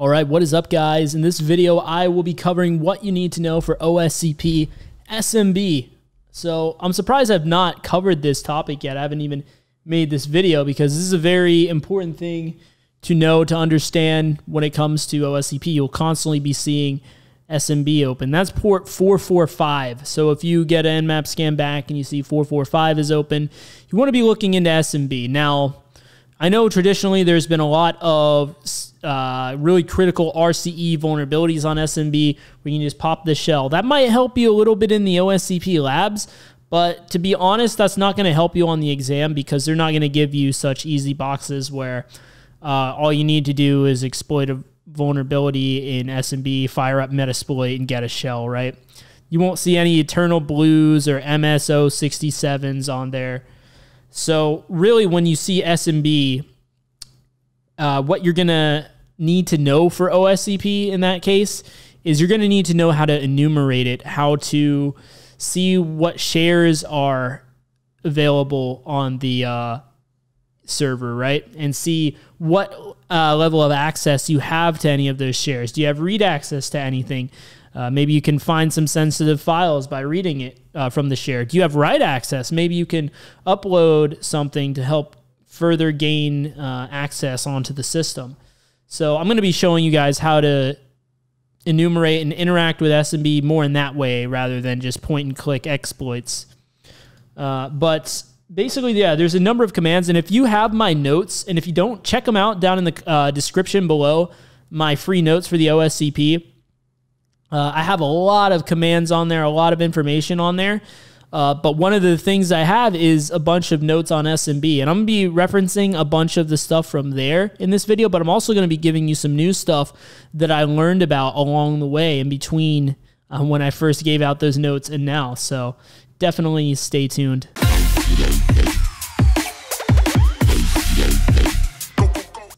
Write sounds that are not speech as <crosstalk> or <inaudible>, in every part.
All right, what is up, guys? In this video, I will be covering what you need to know for OSCP SMB. So I'm surprised I've not covered this topic yet. I haven't even made this video because this is a very important thing to know to understand when it comes to OSCP. You'll constantly be seeing SMB open. That's port 445. So if you get an Nmap scan back and you see 445 is open, you want to be looking into SMB. Now, I know traditionally there's been a lot of uh, really critical RCE vulnerabilities on SMB where you can just pop the shell. That might help you a little bit in the OSCP labs, but to be honest, that's not going to help you on the exam because they're not going to give you such easy boxes where uh, all you need to do is exploit a vulnerability in SMB, fire up Metasploit, and get a shell, right? You won't see any Eternal Blues or MSO 67s on there. So, really, when you see SMB, uh, what you're going to need to know for OSCP in that case is you're going to need to know how to enumerate it, how to see what shares are available on the uh, server, right? And see what uh, level of access you have to any of those shares. Do you have read access to anything? Uh, maybe you can find some sensitive files by reading it uh, from the share. Do you have write access? Maybe you can upload something to help further gain uh, access onto the system. So I'm going to be showing you guys how to enumerate and interact with SMB more in that way rather than just point and click exploits. Uh, but basically, yeah, there's a number of commands. And if you have my notes, and if you don't, check them out down in the uh, description below, my free notes for the OSCP. Uh, I have a lot of commands on there, a lot of information on there. Uh, but one of the things I have is a bunch of notes on SMB, and I'm gonna be referencing a bunch of the stuff from there in this video. But I'm also gonna be giving you some new stuff that I learned about along the way in between uh, when I first gave out those notes and now. So definitely stay tuned.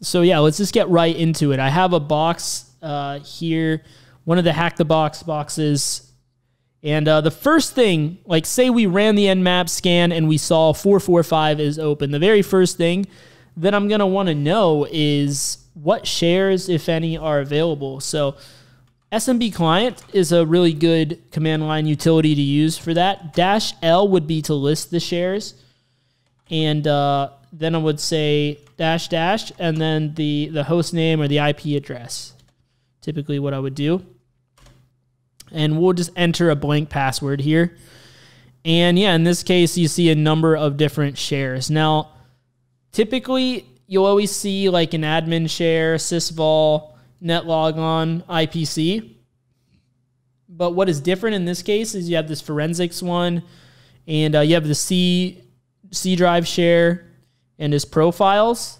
So yeah, let's just get right into it. I have a box uh, here, one of the hack the box boxes and uh, the first thing, like say we ran the Nmap scan and we saw 445 is open, the very first thing that I'm going to want to know is what shares, if any, are available. So SMB client is a really good command line utility to use for that. Dash L would be to list the shares. And uh, then I would say dash dash and then the, the host name or the IP address. Typically what I would do and we'll just enter a blank password here. And yeah, in this case, you see a number of different shares. Now, typically, you'll always see like an admin share, sysvol, netlogon, IPC. But what is different in this case is you have this forensics one, and uh, you have the C C drive share and his profiles.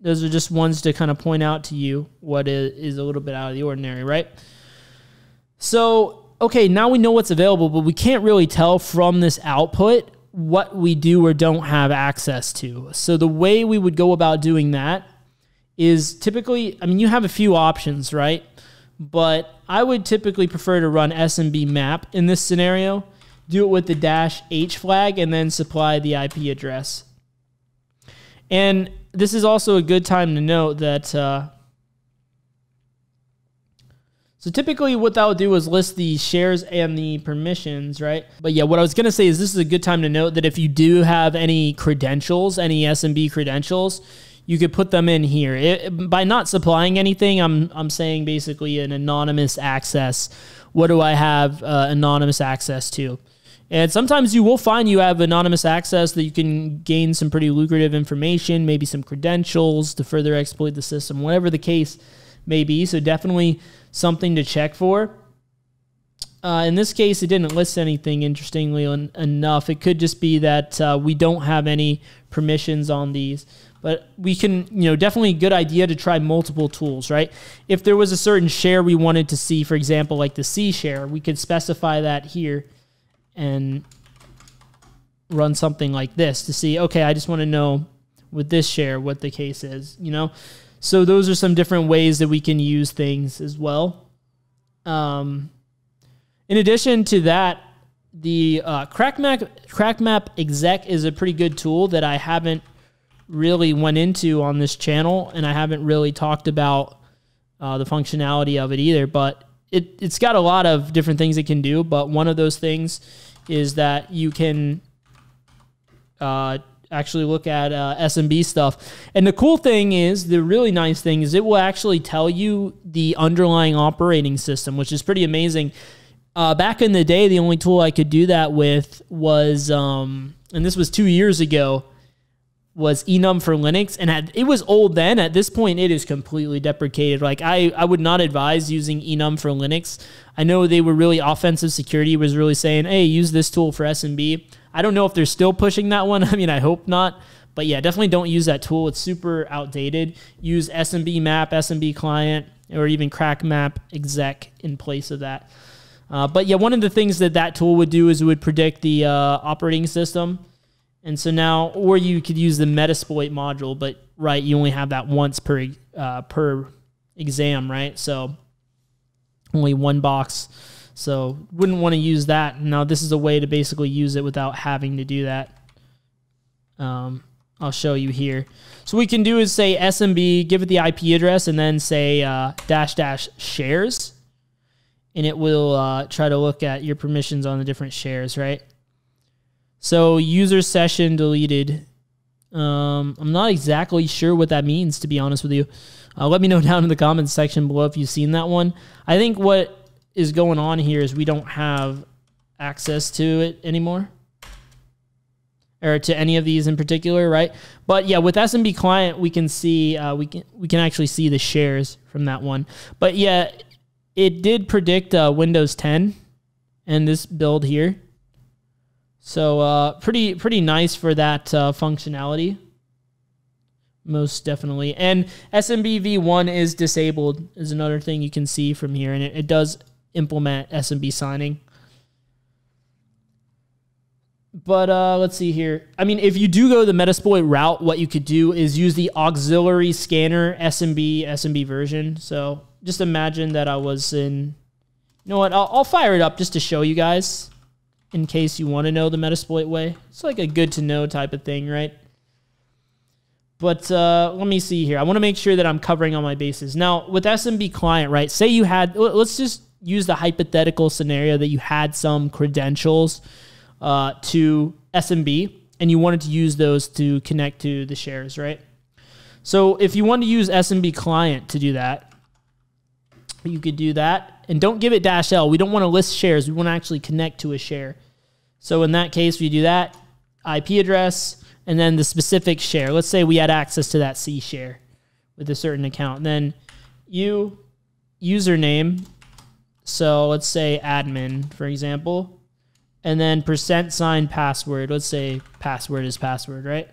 Those are just ones to kind of point out to you what is a little bit out of the ordinary, right? So, okay, now we know what's available, but we can't really tell from this output what we do or don't have access to. So, the way we would go about doing that is typically, I mean, you have a few options, right? But I would typically prefer to run SMB map in this scenario, do it with the dash H flag, and then supply the IP address. And this is also a good time to note that uh, so typically what that would do is list the shares and the permissions, right? But yeah, what I was going to say is this is a good time to note that if you do have any credentials, any SMB credentials, you could put them in here. It, by not supplying anything, I'm, I'm saying basically an anonymous access. What do I have uh, anonymous access to? And sometimes you will find you have anonymous access that you can gain some pretty lucrative information, maybe some credentials to further exploit the system, whatever the case may be. So definitely something to check for. Uh, in this case, it didn't list anything interestingly en- enough. It could just be that uh, we don't have any permissions on these, but we can, you know, definitely a good idea to try multiple tools, right? If there was a certain share we wanted to see, for example, like the C share, we could specify that here and run something like this to see, okay, I just want to know with this share what the case is, you know? So those are some different ways that we can use things as well. Um, in addition to that, the uh, CrackMap CrackMap exec is a pretty good tool that I haven't really went into on this channel, and I haven't really talked about uh, the functionality of it either, but it, it's got a lot of different things it can do. But one of those things is that you can uh, actually look at uh, SMB stuff. And the cool thing is, the really nice thing is, it will actually tell you the underlying operating system, which is pretty amazing. Uh, back in the day, the only tool I could do that with was, um, and this was two years ago, was enum4linux, and it was old then. At this point, it is completely deprecated. Like I, I would not advise using enum4linux. I know they were really offensive security was really saying, hey, use this tool for SMB. I don't know if they're still pushing that one. <laughs> I mean, I hope not. But yeah, definitely don't use that tool. It's super outdated. Use SMB map, SMB client, or even crack map exec in place of that. Uh, but yeah, one of the things that that tool would do is it would predict the uh, operating system. And so now, or you could use the Metasploit module, but right, you only have that once per uh, per exam, right? So only one box. So wouldn't want to use that. Now this is a way to basically use it without having to do that. Um, I'll show you here. So we can do is say SMB, give it the IP address, and then say uh, dash dash shares and it will uh, try to look at your permissions on the different shares, right? So user session deleted. Um, I'm not exactly sure what that means, to be honest with you. Uh, let me know <laughs> down in the comments section below if you've seen that one. I think what is going on here is we don't have access to it anymore or to any of these in particular, right? But yeah, with SMB client, we can see uh, we can we can actually see the shares from that one. But yeah, it did predict uh, Windows 10 and this build here. So uh, pretty pretty nice for that uh, functionality. Most definitely. And SMB v1 is disabled is another thing you can see from here. And it, it does implement SMB signing. But uh, let's see here. I mean, if you do go the Metasploit route, what you could do is use the auxiliary scanner SMB SMB version. So just imagine that I was in. You know what? I'll, I'll fire it up just to show you guys, in case you want to know the Metasploit way. It's like a good to know type of thing, right? But uh, let me see here. I want to make sure that I'm covering all my bases. Now, with SMB client, right? Say you had. Let's just use the hypothetical scenario that you had some credentials uh, to SMB and you wanted to use those to connect to the shares, right? So if you want to use SMB client to do that, you could do that. And don't give it dash L. We don't want to list shares. We want to actually connect to a share. So in that case, we do that IP address and then the specific share. Let's say we had access to that C share with a certain account. Then you username. So let's say admin, for example. And then percent sign password. Let's say password is password, right?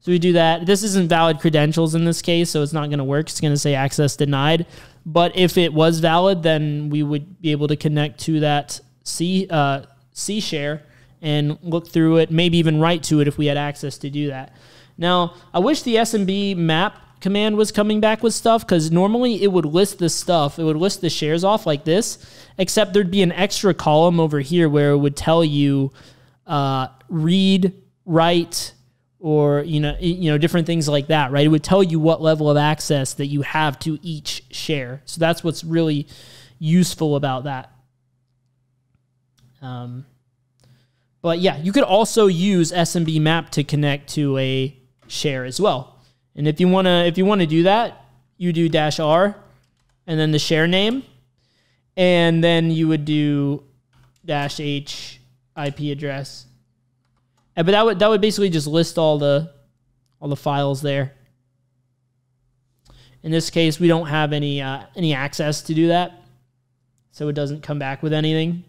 So we do that. This isn't valid credentials in this case, so it's not going to work. It's going to say access denied. But if it was valid, then we would be able to connect to that C uh, C share and look through it, maybe even write to it if we had access to do that. Now, I wish the SMB map command was coming back with stuff because normally it would list the stuff, it would list the shares off like this, except there'd be an extra column over here where it would tell you uh, read, write, or you know you know different things like that right? It would tell you what level of access that you have to each share. So that's what's really useful about that. Um, but yeah you could also use smb map to connect to a share as well and if you want to if you want to do that you do dash r and then the share name and then you would do dash h ip address uh, but that would that would basically just list all the all the files there. In this case, we don't have any uh, any access to do that, so it doesn't come back with anything.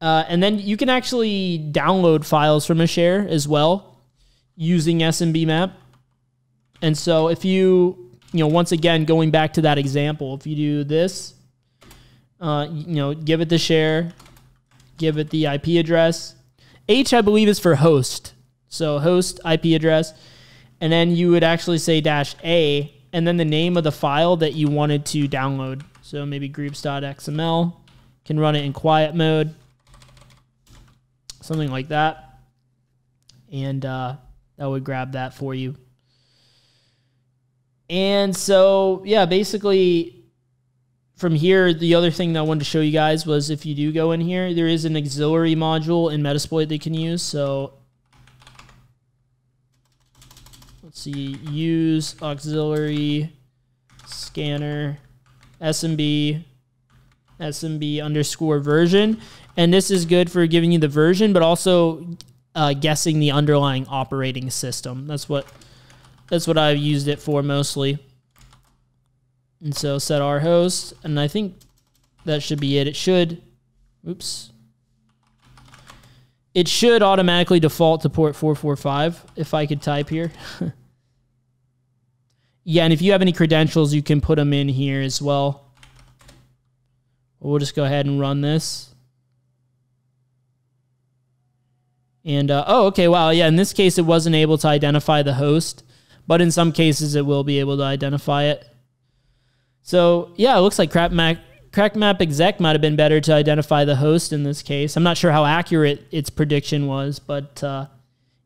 Uh, and then you can actually download files from a share as well using SMB map. And so if you you know once again going back to that example, if you do this, uh, you know give it the share, give it the IP address, H, I believe, is for host. So host IP address. And then you would actually say dash A and then the name of the file that you wanted to download. So maybe groups.xml. Can run it in quiet mode. Something like that. And uh, that would grab that for you. And so, yeah, basically from here, the other thing that I wanted to show you guys was if you do go in here, there is an auxiliary module in Metasploit they can use. So let's see, use auxiliary scanner SMB SMB underscore version. And this is good for giving you the version, but also uh, guessing the underlying operating system. That's what that's what I've used it for mostly. And so set RHOST, and I think that should be it. It should, oops. It should automatically default to port 445 if I could type here. <laughs> yeah, and if you have any credentials, you can put them in here as well. We'll just go ahead and run this. And, uh, oh, okay, wow, yeah, in this case, it wasn't able to identify the host, but in some cases, it will be able to identify it. So, yeah, it looks like CrackMap, CrackMapExec might have been better to identify the host in this case. I'm not sure how accurate its prediction was, but uh,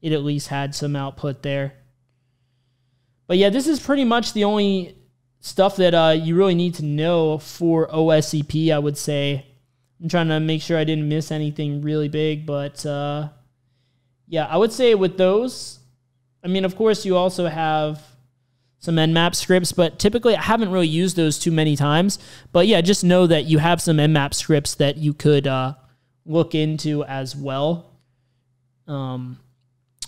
it at least had some output there. But yeah, this is pretty much the only stuff that uh, you really need to know for OSCP, I would say. I'm trying to make sure I didn't miss anything really big, but uh, yeah, I would say with those, I mean, of course, you also have some nmap scripts, but typically I haven't really used those too many times. But yeah, just know that you have some nmap scripts that you could uh, look into as well. Um,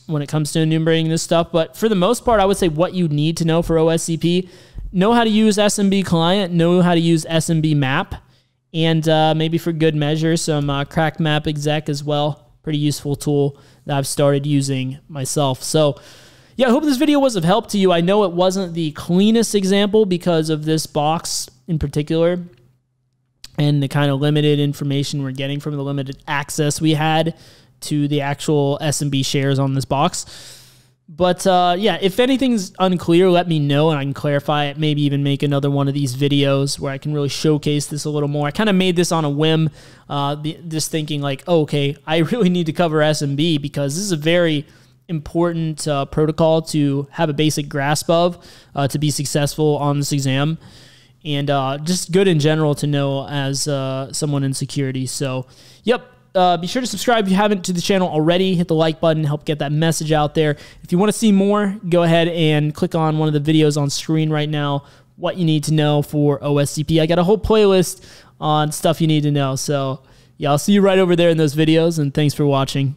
when it comes to enumerating this stuff. But for the most part, I would say what you need to know for OSCP know how to use SMB client, know how to use SMB map, and uh, maybe for good measure, some uh, CrackMapExec as well. Pretty useful tool that I've started using myself. So, yeah, I hope this video was of help to you. I know it wasn't the cleanest example because of this box in particular and the kind of limited information we're getting from the limited access we had to the actual SMB shares on this box. But uh, yeah, if anything's unclear, let me know and I can clarify it. Maybe even make another one of these videos where I can really showcase this a little more. I kind of made this on a whim, uh, just thinking like, oh, okay, I <laughs> really need to cover SMB because this is a very important uh, protocol to have a basic grasp of uh, to be successful on this exam. And uh, just good in general to know as uh, someone in security. So, yep, uh, be sure to subscribe if you haven't to the channel already. Hit the like button, help get that message out there. If you want to see more, go ahead and click on one of the videos on screen right now. What you need to know for OSCP. I got a whole playlist on stuff you need to know. So, yeah, I'll see you right over there in those videos, and thanks for watching.